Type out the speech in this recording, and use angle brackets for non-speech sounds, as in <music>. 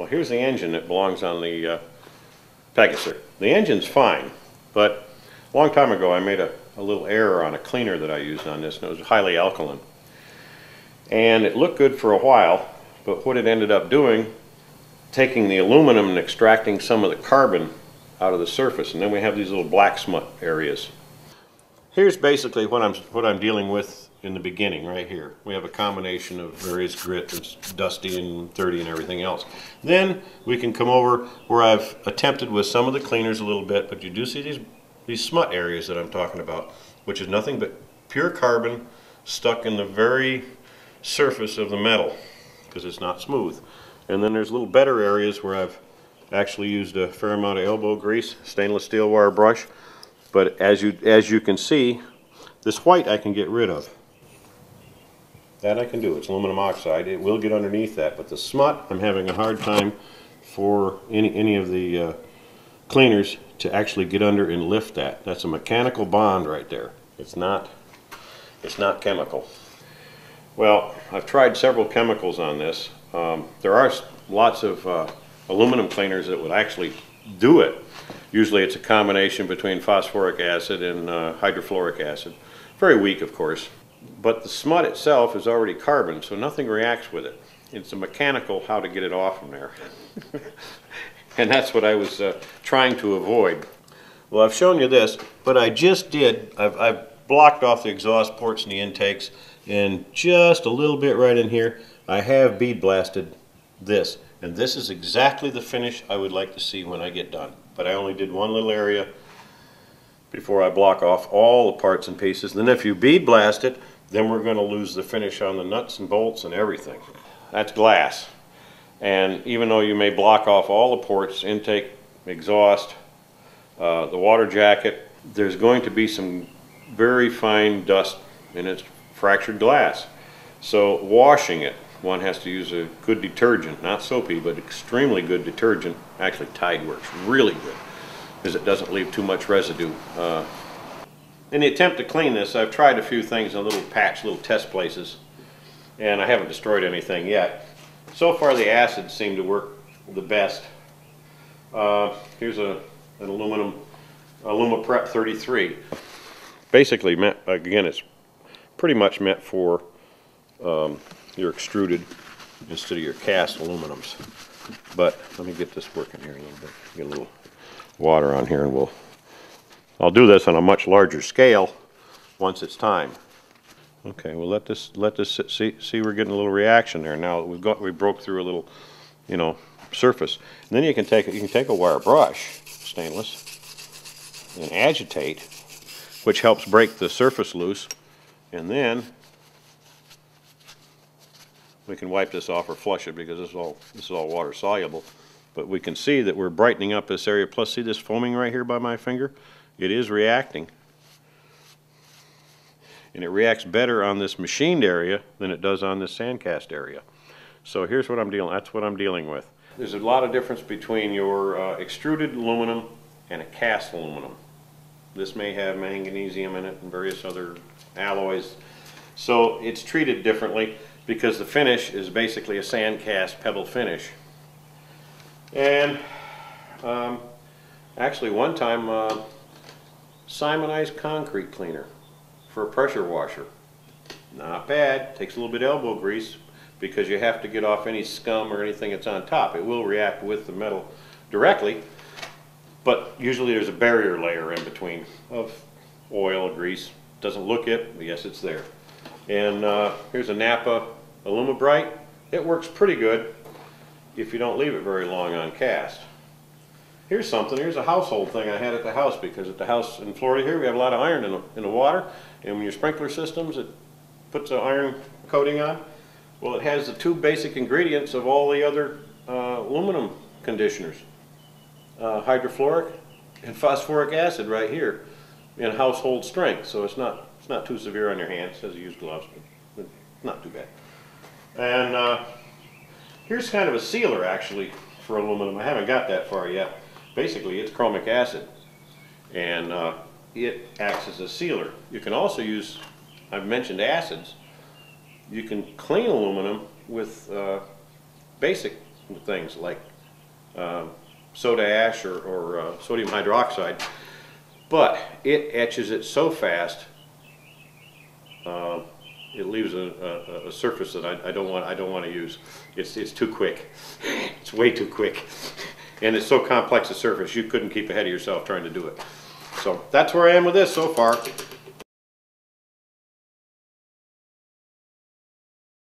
Well, here's the engine that belongs on the uh, Pegasus. The engine's fine, but a long time ago I made a, a little error on a cleaner that I used on this, and it was highly alkaline. And it looked good for a while, but what it ended up doing, taking the aluminum and extracting some of the carbon out of the surface, and then we have these little black smut areas. Here's basically what I'm, what I'm dealing with in the beginning, right here. We have a combination of various grit, dusty and dirty and everything else. Then we can come over where I've attempted with some of the cleaners a little bit, but you do see these, these smut areas that I'm talking about, which is nothing but pure carbon stuck in the very surface of the metal because it's not smooth. And then there's little better areas where I've actually used a fair amount of elbow grease, stainless steel wire brush. But as you, as you can see, this white I can get rid of. That I can do. It's aluminum oxide. It will get underneath that. But the smut, I'm having a hard time for any, any of the uh, cleaners to actually get under and lift that. That's a mechanical bond right there. It's not, it's not chemical. Well, I've tried several chemicals on this. Um, there are lots of uh, aluminum cleaners that would actually do it. Usually it's a combination between phosphoric acid and uh, hydrofluoric acid. Very weak, of course. But the smut itself is already carbon, so nothing reacts with it. It's a mechanical how to get it off from there. <laughs> and that's what I was uh, trying to avoid. Well, I've shown you this, but I just did, I've, I've blocked off the exhaust ports and the intakes, and just a little bit right in here, I have bead blasted this. And this is exactly the finish I would like to see when I get done. But I only did one little area before I block off all the parts and pieces. Then if you bead blast it, then we're going to lose the finish on the nuts and bolts and everything. That's glass. And even though you may block off all the ports, intake, exhaust, uh, the water jacket, there's going to be some very fine dust and it's fractured glass. So washing it, one has to use a good detergent, not soapy, but extremely good detergent. Actually, Tide works really good because it doesn't leave too much residue. Uh, in the attempt to clean this, I've tried a few things in little patch, little test places, and I haven't destroyed anything yet. So far, the acids seem to work the best. Uh, here's a, an aluminum Alumiprep 33. Basically, meant, again, it's pretty much meant for um, your extruded instead of your cast aluminums. But let me get this working here a little bit. Get a little water on here and we'll, I'll do this on a much larger scale once it's time. Okay, well let this, let this sit, see, see we're getting a little reaction there. Now we've got, we broke through a little, you know, surface. And then you can take, you can take a wire brush, stainless, and agitate, which helps break the surface loose. And then we can wipe this off or flush it because this is all, this is all water soluble. But we can see that we're brightening up this area. Plus, see this foaming right here by my finger? It is reacting. And it reacts better on this machined area than it does on this sandcast area. So here's what I'm dealing, that's what I'm dealing with. There's a lot of difference between your uh, extruded aluminum and a cast aluminum. This may have magnesium in it and various other alloys. So it's treated differently because the finish is basically a sand cast pebble finish. And um, actually one time uh, Simonized concrete cleaner for a pressure washer. Not bad, takes a little bit of elbow grease because you have to get off any scum or anything that's on top. It will react with the metal directly, but usually there's a barrier layer in between of oil, or grease. Doesn't look it, but yes it's there. And uh, here's a Napa Alumabrite. It works pretty good if you don't leave it very long on cast. Here's something, here's a household thing I had at the house because at the house in Florida here we have a lot of iron in the, in the water and when your sprinkler systems it puts an iron coating on. Well it has the two basic ingredients of all the other uh, aluminum conditioners. Uh, hydrofluoric and phosphoric acid right here in household strength so it's not it's not too severe on your hands, it says use gloves but not too bad. And uh, here's kind of a sealer actually for aluminum. I haven't got that far yet. Basically it's chromic acid and uh, it acts as a sealer. You can also use, I've mentioned acids, you can clean aluminum with uh, basic things like um, soda ash or, or uh, sodium hydroxide, but it etches it so fast, uh, it leaves a, a, a surface that I, I don't want, I don't want to use. It's, it's too quick. It's way too quick. And it's so complex a surface, you couldn't keep ahead of yourself trying to do it. So that's where I am with this so far.